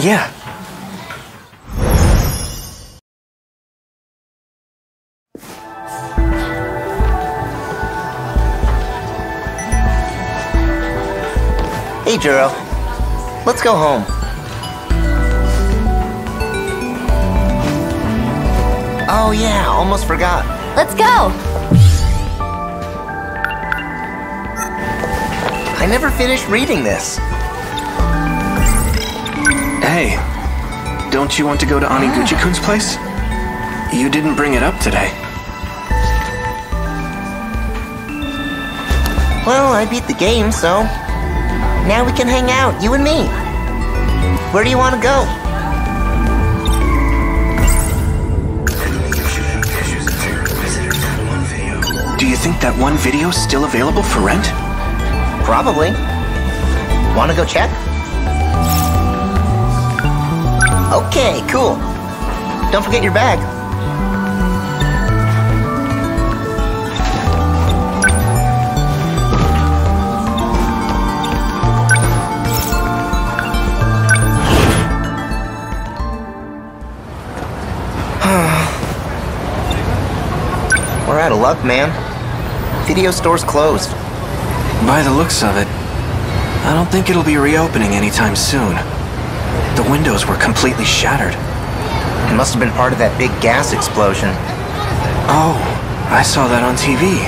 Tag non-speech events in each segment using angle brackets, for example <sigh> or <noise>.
Yeah. Hey, Juro. Let's go home. Oh, yeah, almost forgot. Let's go! I never finished reading this. Hey, don't you want to go to Amiguchi-kun's place? You didn't bring it up today. Well, I beat the game, so now we can hang out, you and me. Where do you want to go? Do you think that one video's still available for rent? Probably. Want to go check? Okay, cool. Don't forget your bag. <sighs> We're out of luck, man. Video store's closed. By the looks of it, I don't think it'll be reopening anytime soon. The windows were completely shattered. It must have been part of that big gas explosion. Oh, I saw that on TV.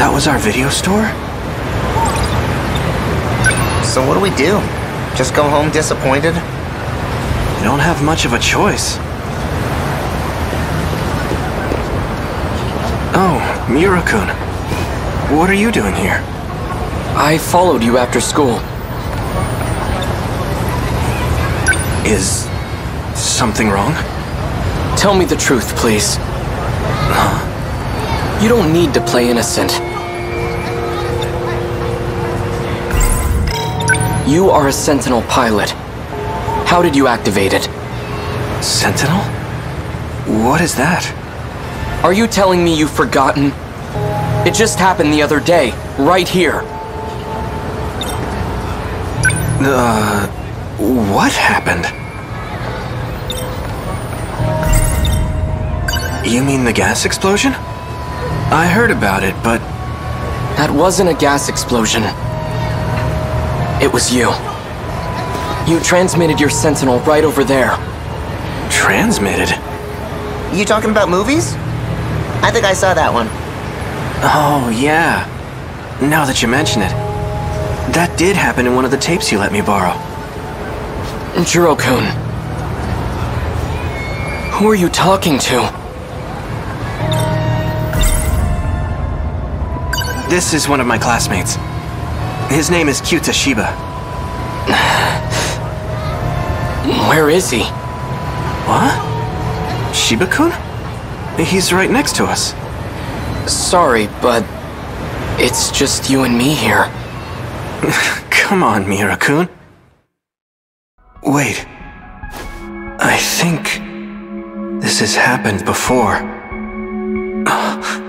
That was our video store? So what do we do? Just go home disappointed? We don't have much of a choice. Oh, Miura-kun. What are you doing here? I followed you after school. Is something wrong? Tell me the truth, please. You don't need to play innocent. You are a Sentinel pilot. How did you activate it? Sentinel? What is that? Are you telling me you've forgotten? It just happened the other day, right here. Uh, what happened? You mean the gas explosion? I heard about it, but That wasn't a gas explosion. It was you. You transmitted your Sentinel right over there. transmitted? You talking about movies? I think I saw that one. Oh, yeah. Now that you mention it. That did happen in one of the tapes you let me borrow. Juro-kun. Who are you talking to? This is one of my classmates. His name is Kyuta Shiba. Where is he? What? Shiba-kun? He's right next to us. Sorry, but it's just you and me here. <laughs> Come on, Miura-kun. Wait. I think this has happened before. <sighs>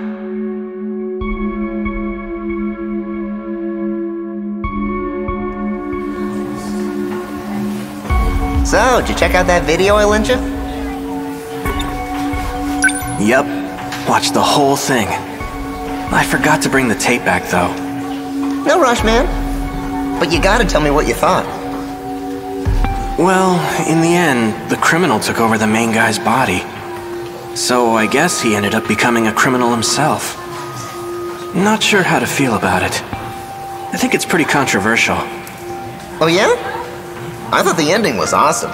So, did you check out that video I lent you? Yep. Watched the whole thing. I forgot to bring the tape back, though. No rush, man. But you gotta tell me what you thought. Well, in the end, the criminal took over the main guy's body. So I guess he ended up becoming a criminal himself. Not sure how to feel about it. I think it's pretty controversial. Oh, yeah? I thought the ending was awesome.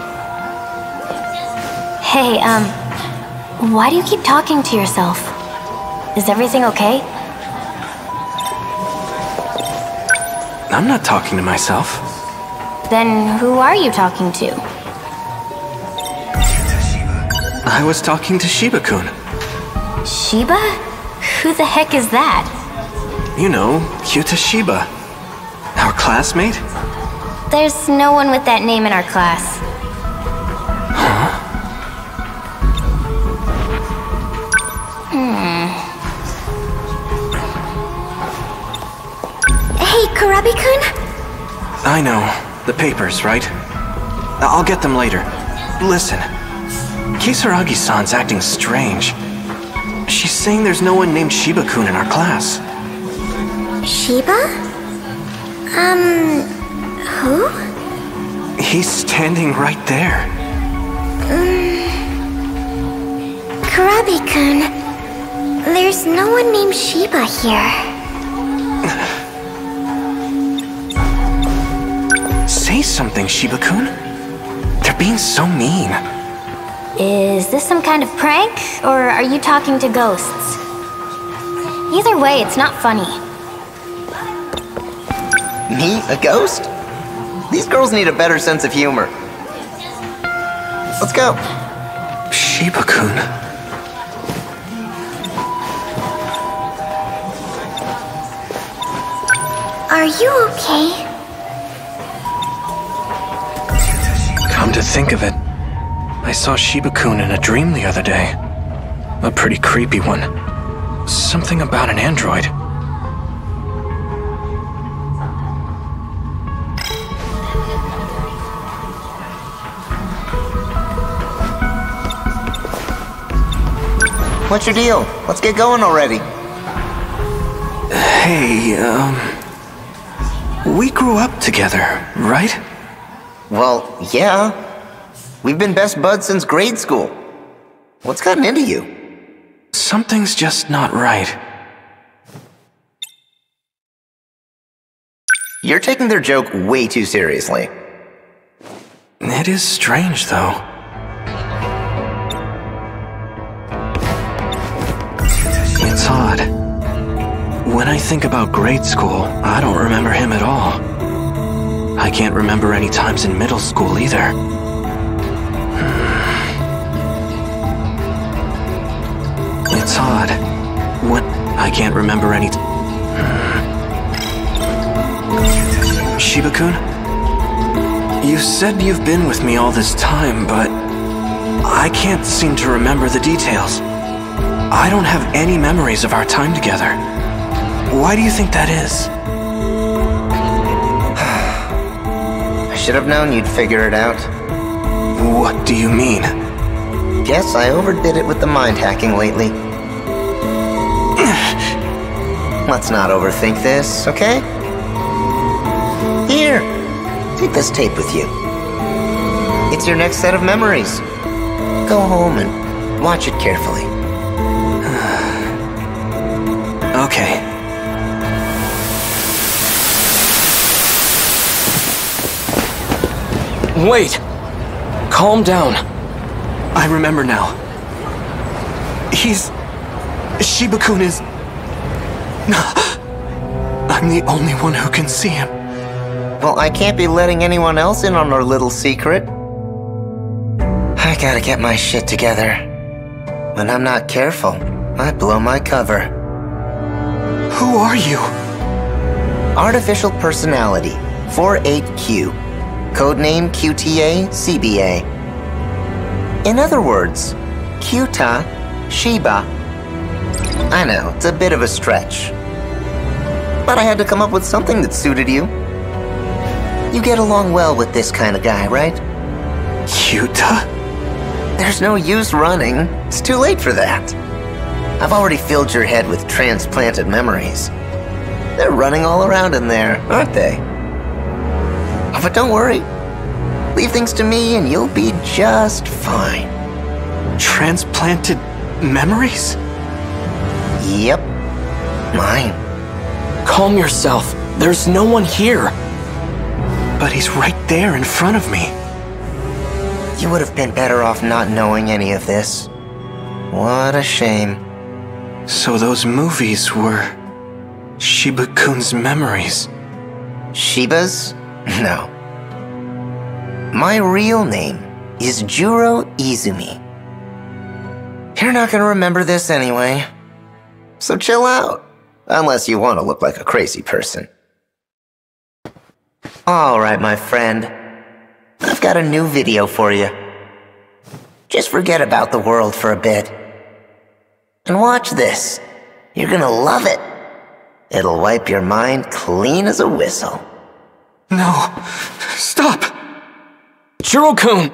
Hey, um, why do you keep talking to yourself? Is everything okay? I'm not talking to myself. Then who are you talking to? I was talking to Shiba-kun. Shiba? Who the heck is that? You know, Kyuta Shiba. Our classmate? There's no one with that name in our class. Huh? Hmm. Hey, Kurabe-kun? I know. The papers, right? I'll get them later. Listen, Kisaragi-san's acting strange. She's saying there's no one named Shiba-kun in our class. Shiba? Um, who? He's standing right there. Kurabe-kun, there's no one named Shiba here. Say something, Shiba-kun. They're being so mean. Is this some kind of prank, or are you talking to ghosts? Either way, it's not funny. Me? A ghost? These girls need a better sense of humor. Let's go. Shiba-kun. Are you okay? To think of it, I saw Shiba-kun in a dream the other day. A pretty creepy one. Something about an android. What's your deal? Let's get going already. Hey, um... We grew up together, right? Well, yeah. We've been best buds since grade school. What's gotten into you? Something's just not right. You're taking their joke way too seriously. It is strange, though. It's odd. When I think about grade school, I don't remember him at all. I can't remember any times in middle school either. It's odd. What? I can't remember any. Shiba-kun? You said you've been with me all this time, but I can't seem to remember the details. I don't have any memories of our time together. Why do you think that is? <sighs> I should have known you'd figure it out. What do you mean? Guess I overdid it with the mind hacking lately. Let's not overthink this, okay? Here, take this tape with you. It's your next set of memories. Go home and watch it carefully. <sighs> Okay. Wait! Calm down. I remember now. He's. Shiba-kun is. I'm the only one who can see him. Well, I can't be letting anyone else in on our little secret. I gotta get my shit together. When I'm not careful, I blow my cover. Who are you? Artificial Personality 48Q. Codename QTA CBA. In other words, Kyuta Shiba. I know, it's a bit of a stretch. But I had to come up with something that suited you. You get along well with this kind of guy, right? Kyuta? There's no use running. It's too late for that. I've already filled your head with transplanted memories. They're running all around in there, aren't they? Oh, but don't worry. Leave things to me and you'll be just fine. Transplanted memories? Yep. Mine. Calm yourself. There's no one here. But he's right there in front of me. You would have been better off not knowing any of this. What a shame. So those movies were. Shiba-kun's memories. Shiba's? <laughs> No. My real name is Juro Izumi. You're not gonna remember this anyway. So chill out. Unless you want to look like a crazy person. Alright, my friend. I've got a new video for you. Just forget about the world for a bit. And watch this. You're gonna love it. It'll wipe your mind clean as a whistle. No. Stop! Juro-kun!